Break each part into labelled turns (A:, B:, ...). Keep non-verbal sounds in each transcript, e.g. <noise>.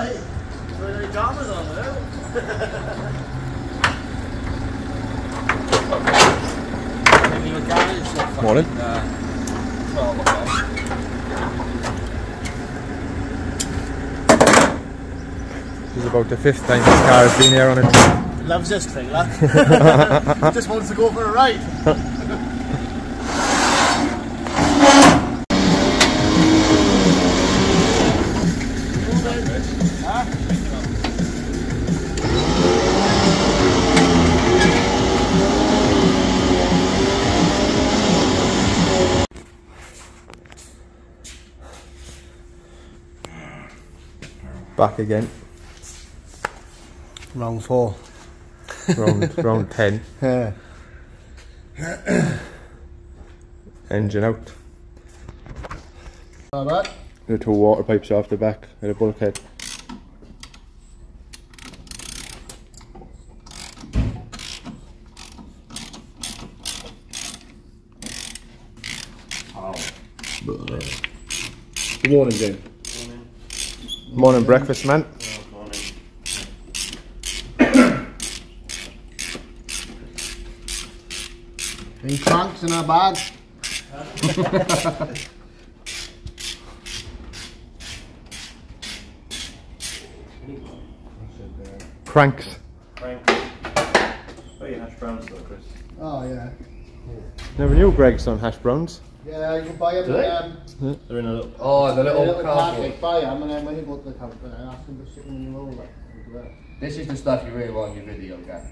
A: Morning. This is about the fifth time this car has been here on it.
B: Loves this thing, lad. <laughs> Just wants to go for a ride. <laughs>
A: Back again,
B: Round four.
A: round, round <laughs> 10.
B: Yeah.
A: Engine out.
B: All right.
A: The two water pipes off the back of the bulkhead.
B: Good morning, Jane.
A: Morning breakfast, man.
B: Any cranks in our bag?
A: Cranks.
B: Oh, yeah.
A: Oh, Never knew Greggs done hash browns.
B: Yeah, you can buy them. Um,
C: They're in a little.
D: Oh, the little
B: little
D: cardboard.
B: buy them, and then when you go to the counter, then ask them to stick them in your roller. and.
D: This is the stuff you really want in your video, guy.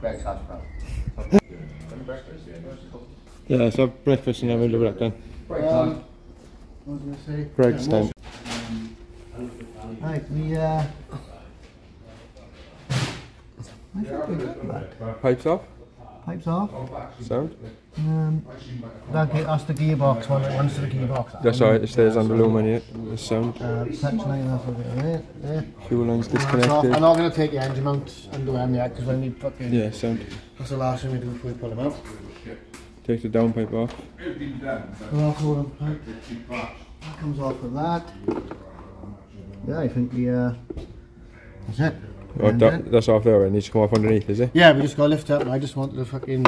D: Greggs hash brown.
A: Yeah, so breakfast and have a look at that then.
D: Break
B: Um,
D: time.
B: What was I going to say?
A: Greggs
B: Yeah,
A: time.
B: Right, we, uh... I think we got that.
A: Pipes off.
B: Pipes off.
A: Sound.
B: Um, that, ge- that's the gearbox one that runs to the gearbox.
A: That's alright, it stays on the loom on it. The sound.
B: Uh, section line, that's what it is. There.
A: Fuel lines disconnected.
B: I'm not going to take the engine mount under them yet, because when we fucking...
A: Yeah, sound.
B: That's the last thing we do before we pull them out.
A: Take the downpipe off.
B: That comes off of that. Yeah, I think we, uh... That's it.
A: Oh,
B: And
A: that, that's off there. It needs to come off underneath, is it?
B: Yeah, we just got to lift it up. I just want to fucking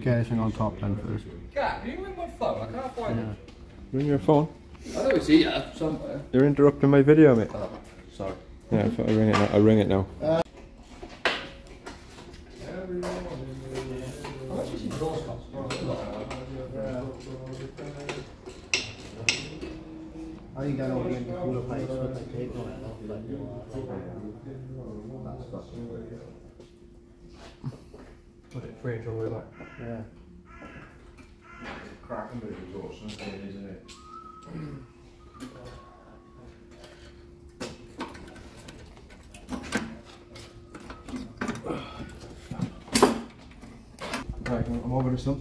B: get everything on top then first.
D: Guy, are you in my phone? I can't find it.
A: Ring your phone.
D: I know it's here somewhere.
A: You're interrupting my video, mate.
D: Oh, sorry.
A: Yeah, I thought I'll ring it now. I'll ring it now.
B: How you get over the cooler pipes with the tape on it?
A: Put it free all the way back.
B: Yeah.
C: Cracking bit of exhaust, isn't it?
A: Right, I'm over the sun.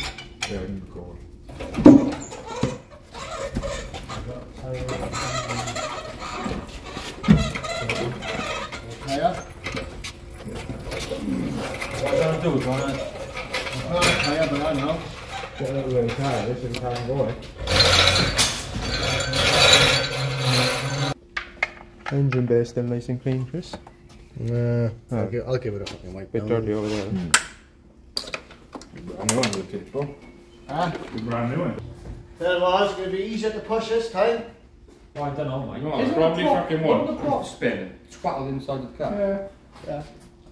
C: Yeah, I can record.
B: Higher?
C: What do I do? Do I
B: Not higher, but I know.
A: Get out of the car. This is car boy. Engine bay still nice and clean, Chris.
B: Nah,
A: Oh.
B: I'll, give, I'll give it a fucking wipe
A: Bit
B: down.
A: dirty over there.
C: Brand new one with the tip, bro.
B: Ah,
C: Brand new one.
B: there it was. It's going to be easier to push this time.
C: I don't know, mate. No,
D: Isn't
C: it's probably
D: prop-
C: fucking
D: Wasn't
C: one.
D: the prop spinning? Twattled inside the car.
C: Yeah.
B: Yeah.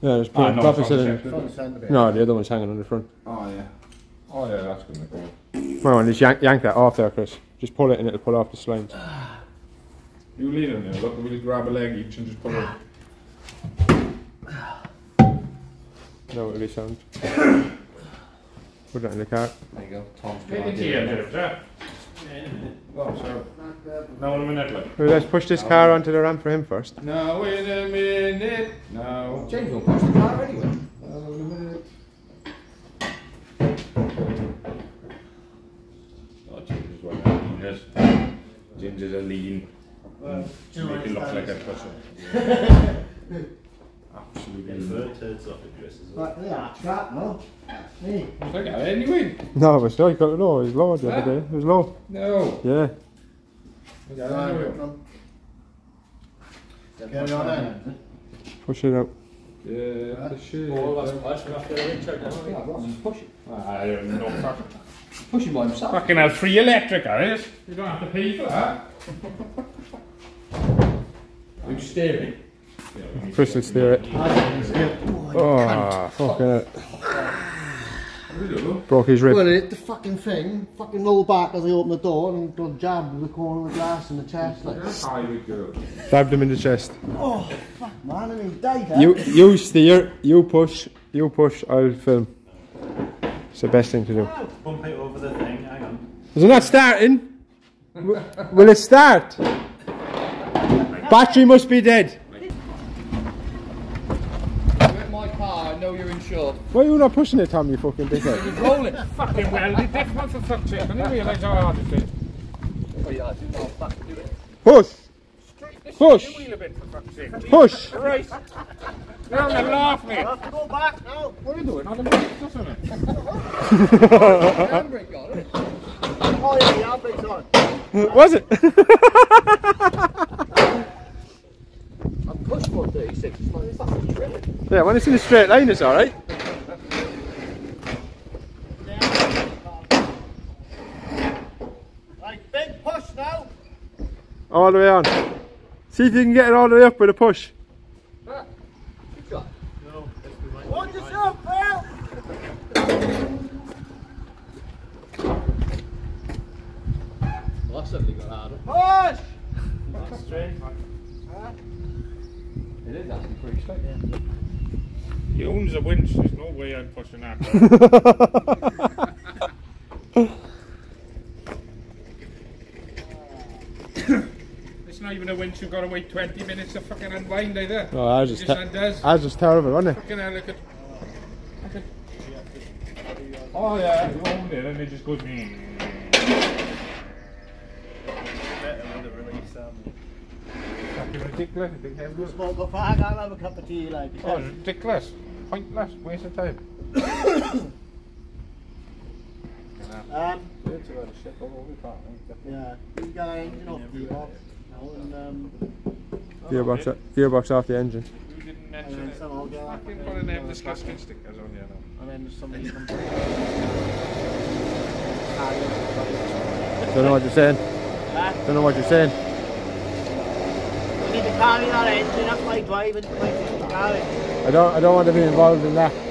A: Yeah, there's
C: Ah, no,
A: proper
C: it's on the
A: cylinder.
C: section.
B: Front centre bit.
A: No, the other one's hanging on the front.
C: Oh, yeah. Oh, yeah, that's gonna go.
A: Come on, just yank, yank that off there, Chris. Just pull it and it'll pull off the slimes.
C: You lean in there, look, we'll grab a leg each and just pull it.
A: No, it'll be sound. Put that in the car.
D: There you go. Tom's
C: Take
D: gone.
C: the tea it, yeah? Oh, sorry. Now in a minute, like.
A: Well, let's push this car onto the ramp for him first.
C: Now in a minute. Now.
D: James will push the car anyway.
C: Now in a minute. Oh, James is what lean is. James is a lean. Make it look like a person. <laughs> Absolutely.
B: Right, yeah, that, no? Me.
C: Look at it anyway.
A: No, but still, you got it low. It was low the other day. It was low.
C: No.
A: Yeah.
C: Look at it anyway.
B: Carry on then.
A: Push it out.
C: Yeah, the shit.
D: Oh, that's nice. We'll have to get a Richard now. Yeah, Ross is pushing.
C: I don't know. <laughs>
D: Pushing by himself.
C: Fucking hell, free electric, that is. You don't have to pay for that. <laughs>
D: Who's steering?
A: Chris will steer oh, it. Oh, fucking it. Broke his
B: Well,
A: rib.
B: it hit the fucking thing, fucking rolled back as I opened the door and got jabbed with the corner of the glass in the chest. Like,
C: Hi, we go.
A: Stabbed him in the chest.
B: oh, fuck, man, and he died. huh? Eh?
A: You, you steer, you push, you push, I'll film. It's the best thing to do.
E: Bump it over the thing, hang on.
A: Is it not starting? Will it start? Battery must be dead.
D: With my car, I know.
A: Why are you not pushing it, Tom, you fucking dickhead?
D: He's rolling.
C: Fucking well, the dick one for fuck's sake. I didn't realise how hard it is.
D: Oh, yeah, I didn't. Do it.
A: Push! Push!
C: Wheel a bit for fuck's sake.
A: Push!
C: Right. Now they're laughing.
B: I have to go back now.
C: What are you doing? On the brake, doesn't it? <laughs>
D: Oh, Handbrake on it.
B: Oh, yeah, the handbrake's on.
A: Was it? <laughs>
D: I'm push 136. It's not, it's not
A: yeah, when it's in a straight line, it's alright.
B: Right, big push now.
A: All the way on. See if you can get it all the way up with a push.
D: Good job.
B: Watch yourself, Phil.
D: Well, that's certainly got harder.
B: Push.
E: Straight.
D: It is actually pretty straight.
C: He owns a winch. There's no way I'm pushing that. it's not even a winch. You've got to wait 20 minutes to fucking unwind either.
A: Oh, I was just,
C: just undoes.
A: I was just terrible, wasn't it?
C: Fucking hell, look at. look at- Oh yeah, you own it and it just goes. "Mm."
E: Better with the release um,
C: Fucking ridiculous. It didn't have-
B: Smoke a fag, I'll have a cup of tea, like.
C: Oh, it's ridiculous. Pointless. Waste of time. <coughs>
B: Um,
E: it's a lot of shit all over the car.
B: yeah, we got an engine off the gearbox. And, um,
A: Gearbox, o- gearbox off the engine.
C: You didn't mention it.
B: some old guy.
C: Fucking one of them disgusting stickers on you now.
B: And then somebody comes.
A: Don't know what you're saying.
B: Huh?
A: Don't know what you're saying.
B: Driving.
A: I don't, I don't want to be involved in that.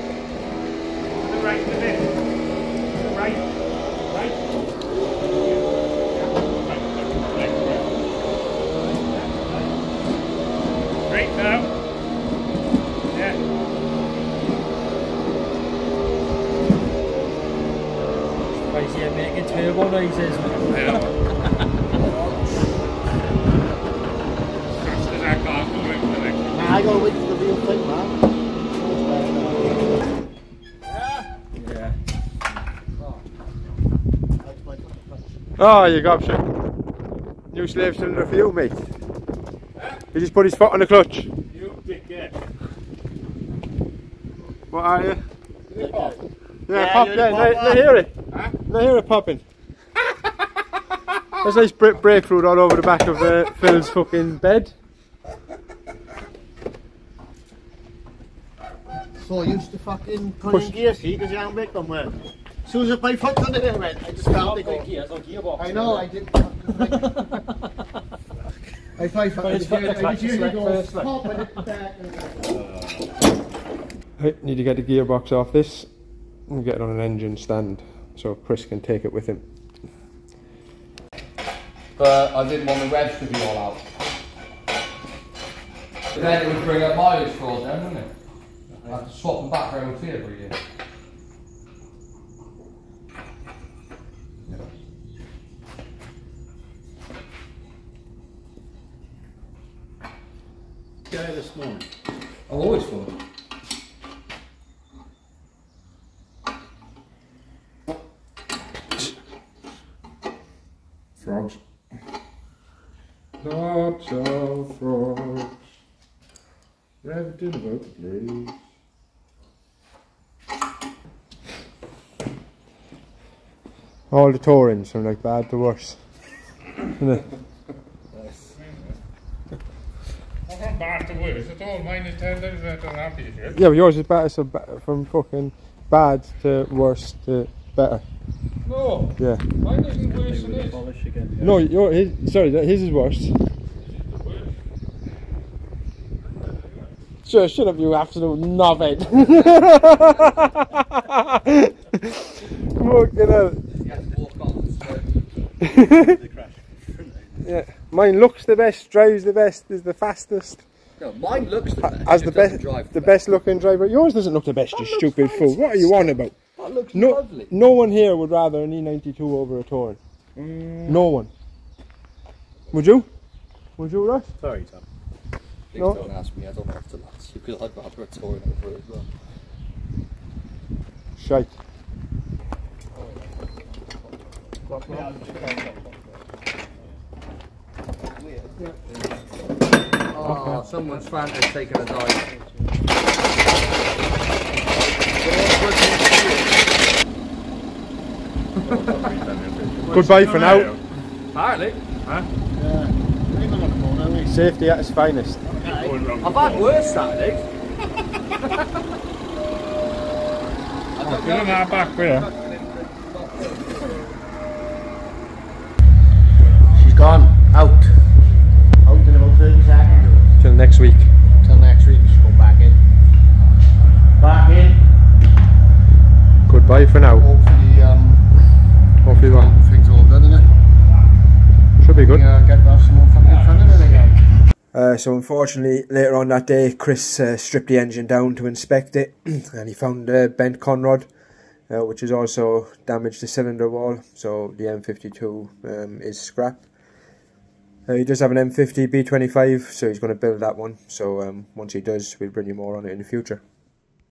A: Oh, you gobshite. New slave cylinder for you, mate. He just put his foot on the clutch.
C: You dickhead.
A: What are you?
B: Yeah,
A: Yeah, pop, yeah,
B: pop
A: no, hear it. No, hear it popping. There's nice brick breakthrough all over the back of uh, Phil's fucking bed.
B: So I used to fucking
A: Push.
B: putting gear seat because the handbrake don't work. As soon as my foot on it went, I just felt it go.
E: gears, gearbox.
B: I know, I did. I find
E: But it's fucking
B: I
E: practice
B: usually
E: like
B: go
E: first, like.
B: pop and hit the back uh, and
A: Right, need to get the gearbox off this and get it on an engine stand so Chris can take it with him.
D: But I didn't want the revs to be all out. But then it would bring up mileage for us then, wouldn't it? I have to swap them back around here every year.
E: Guy this morning.
D: I'm always full.
C: Frogs. Lots of frogs. Revved in about the place.
A: All the Taurins from like bad to worse. <laughs> Isn't it?
C: That's not bad worse at all. Mine is ten times better than happy shit.
A: Yeah, but yours is better, so from fucking bad to worse to better.
C: No,
A: Yeah.
C: mine isn't worse than his.
E: Polish again.
A: No, your his sorry, his is worse. Sure, shut up, you absolute knobhead. <laughs> Fucking hell.
D: You have to walk on.
A: yeah, mine looks the best, drives the best, is the fastest,
D: No, mine looks the uh, best.
A: as the
D: doesn't
A: best,
D: drive
A: the best looking driver. Yours doesn't look the best, you stupid fool. What are you on about?
D: That looks
A: No,
D: lovely.
A: no one here would rather an E92 over a Touring. Mm. No one. Would you? Would you, Russ?
C: Sorry, Tom.
D: Please
A: No.
D: don't ask me. I don't have to ask you could I'd rather a touring over as well.
A: Shite.
D: Oh, someone's Fanta's taking a dive.
A: Goodbye for now.
D: Apparently.
B: Yeah. Leave him on the phone, aren't we?
A: Safety at its finest.
D: I've had worse Saturdays.
C: Give him that back there.
A: Next week.
B: Till next week, she'll come back in. Back in.
A: Goodbye for now.
B: Hopefully, um,
A: Hopefully what?
B: things all good, innit?
A: Should be good.
B: Yeah, get back some more fucking fun in it again.
A: Uh, so unfortunately, later on that day, Chris uh, stripped the engine down to inspect it, <clears throat> and he found a bent conrod, uh, which has also damaged the cylinder wall. So the M52 um, is scrap. Uh, he does have an M50 B25, so he's going to build that one. So um, once he does, we'll bring you more on it in the future.